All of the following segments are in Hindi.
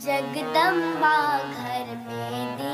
जगदम्बा घर में दियरा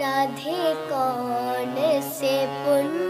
राधे कौन से पुण्य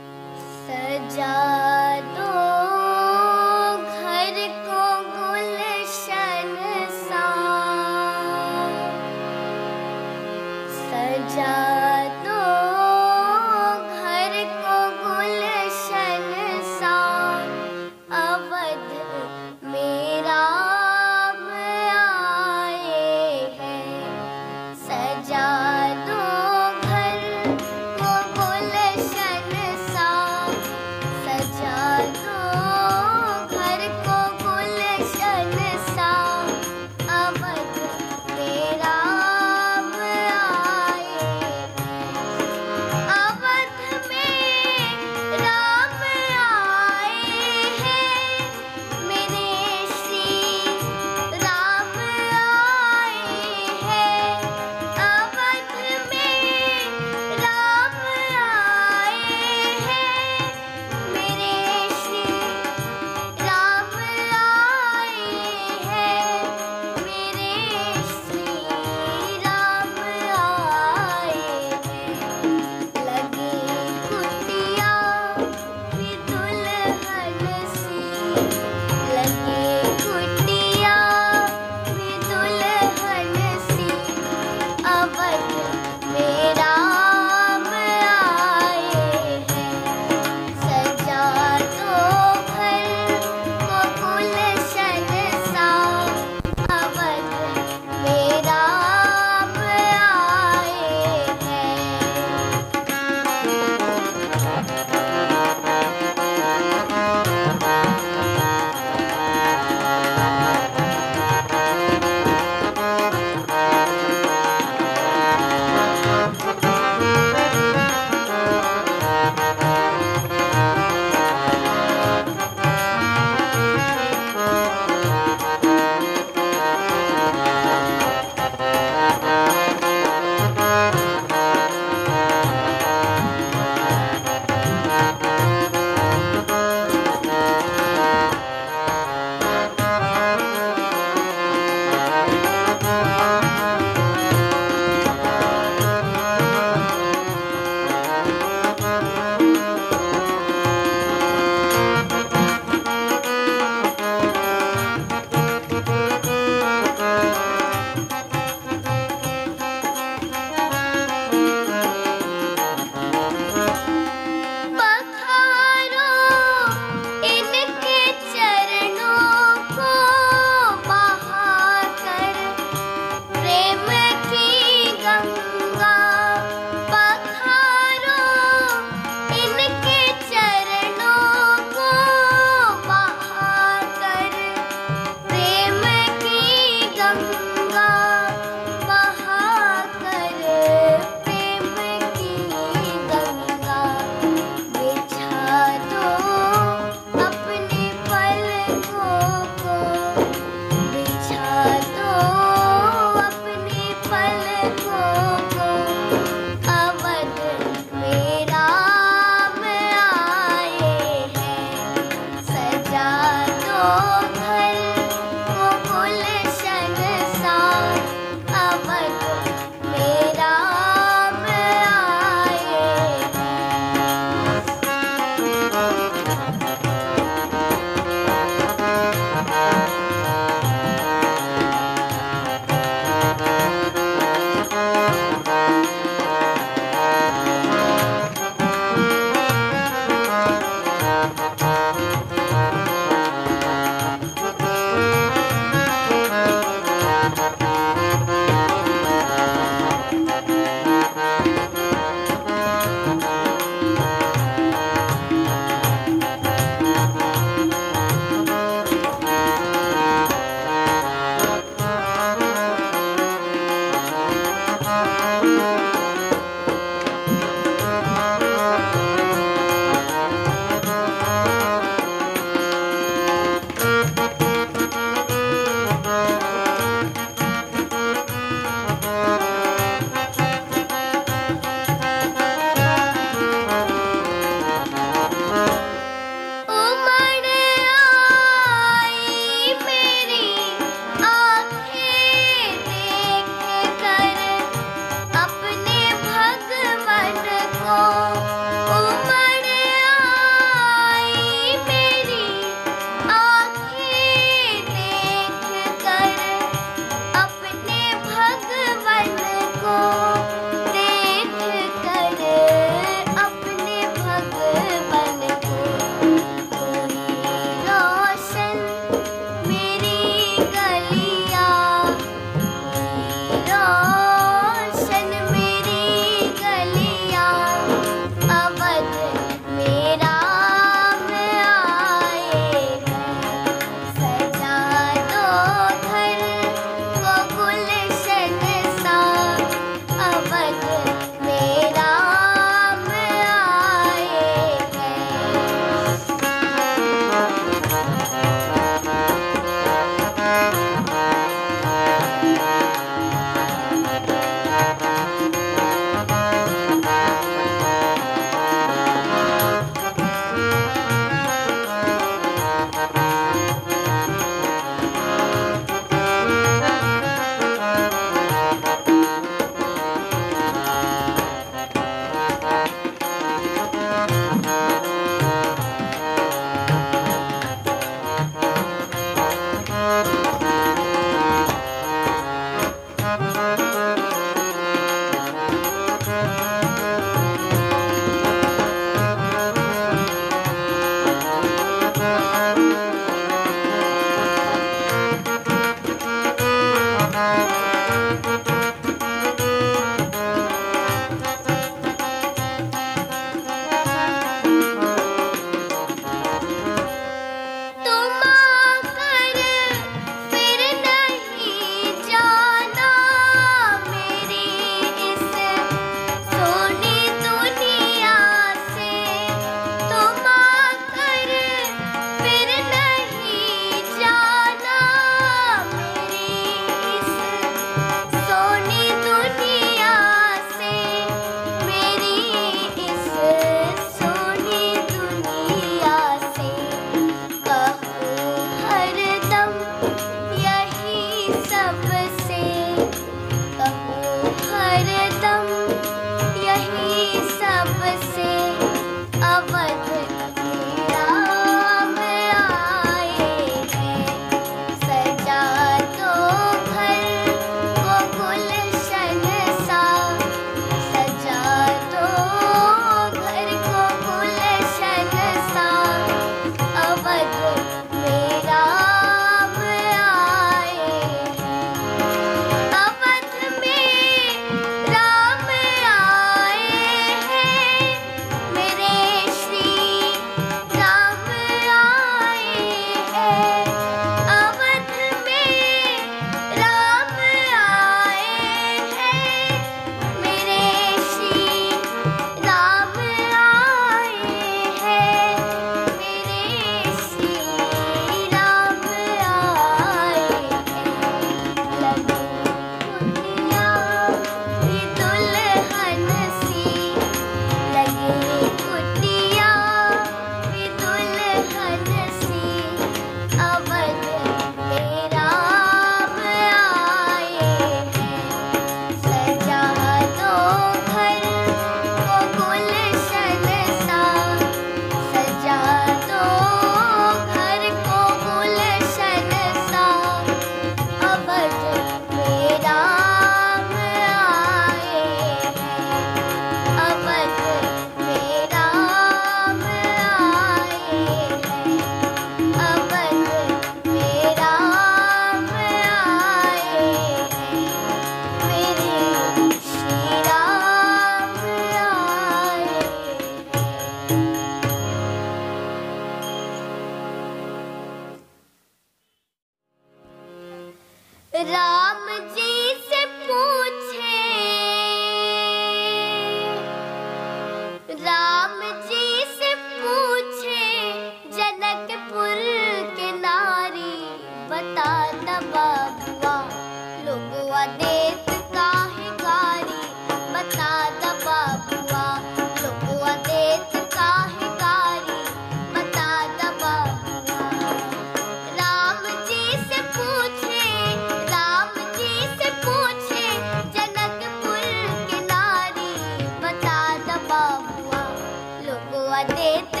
देते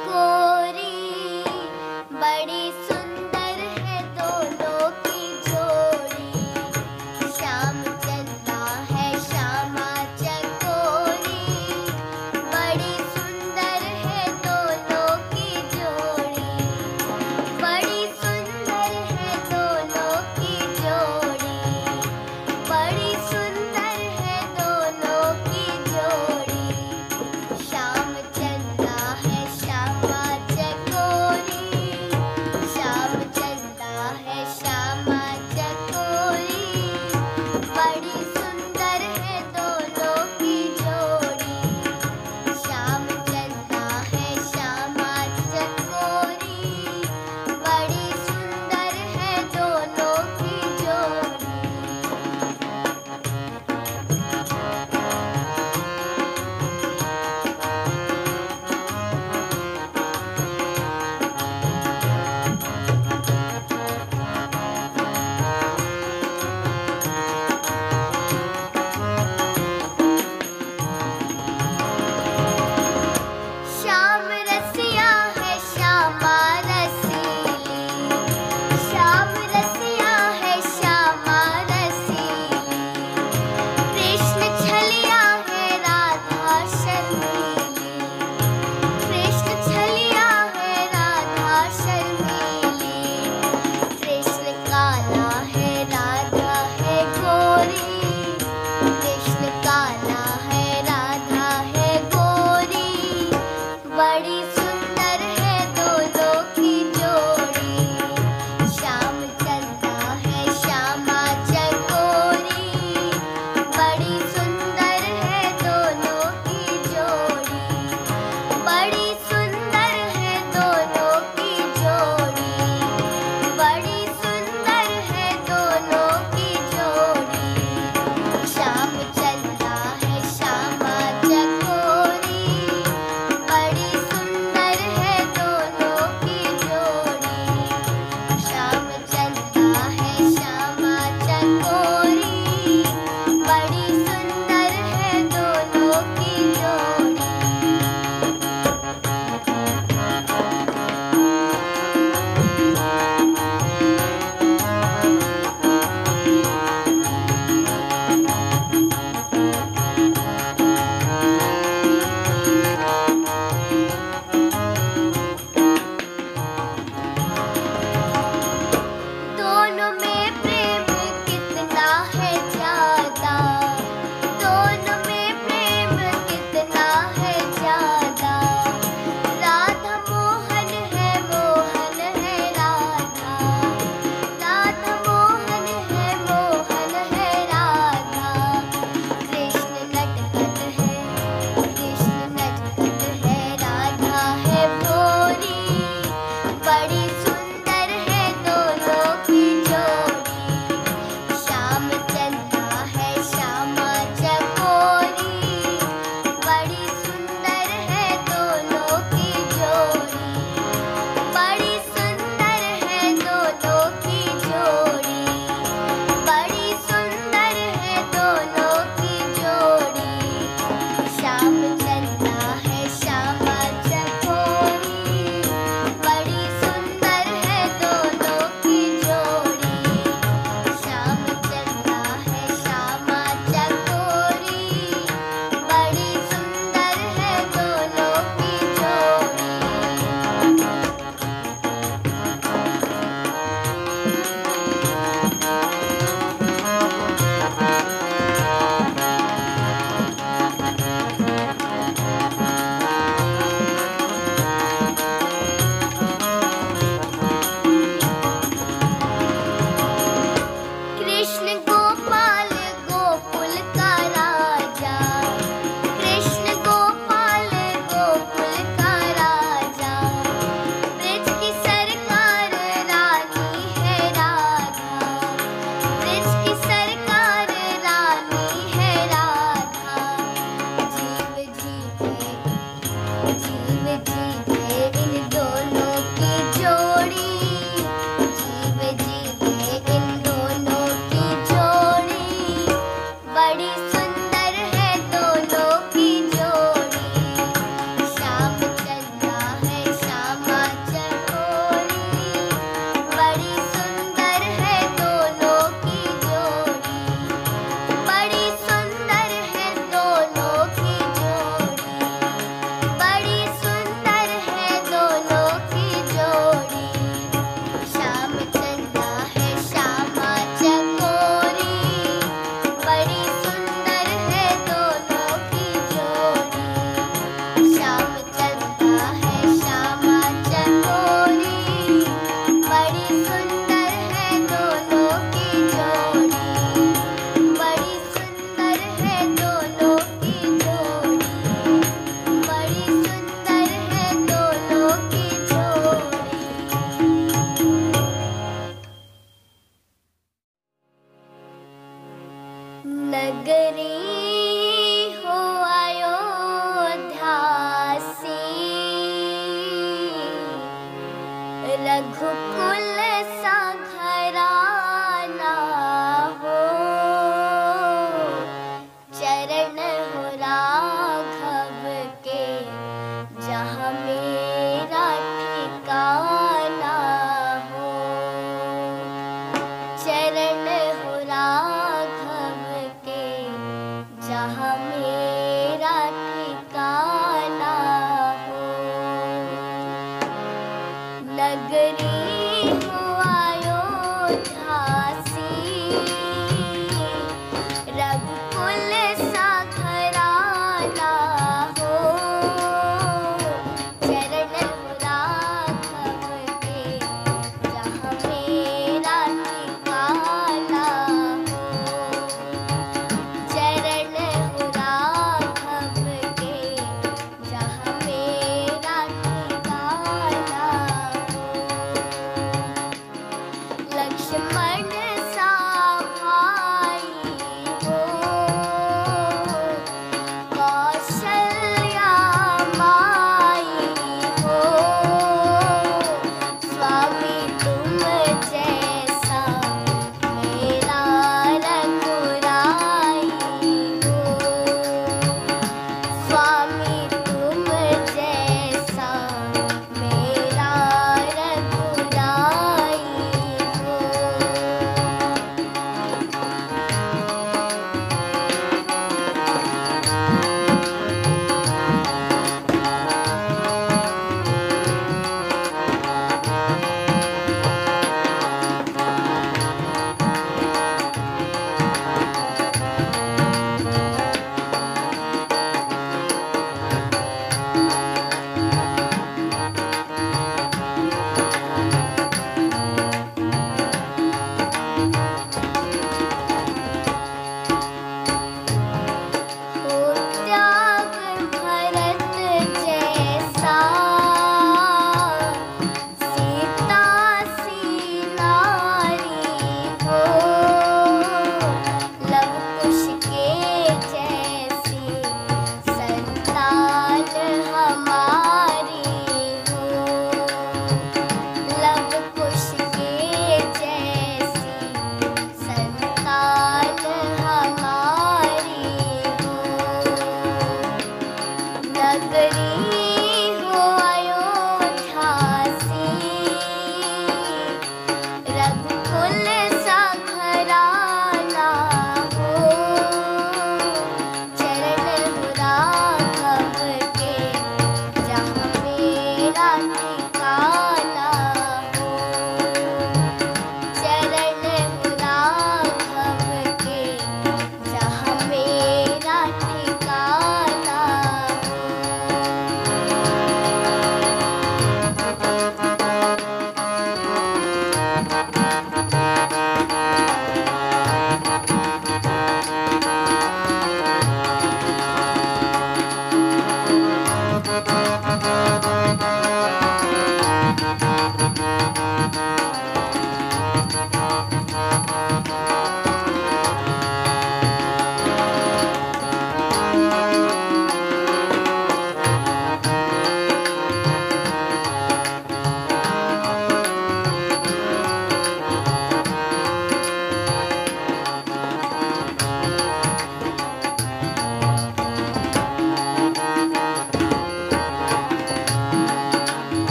go.